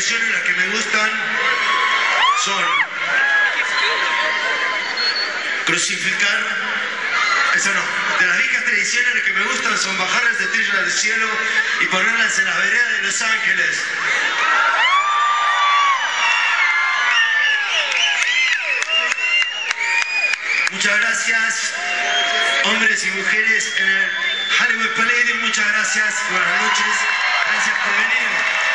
las que me gustan son crucificar, esa no, de las viejas tradiciones las que me gustan son bajar las estrellas del cielo y ponerlas en las veredas de Los Ángeles. Muchas gracias, hombres y mujeres en el Hollywood Palladium, muchas gracias, buenas noches, gracias por venir.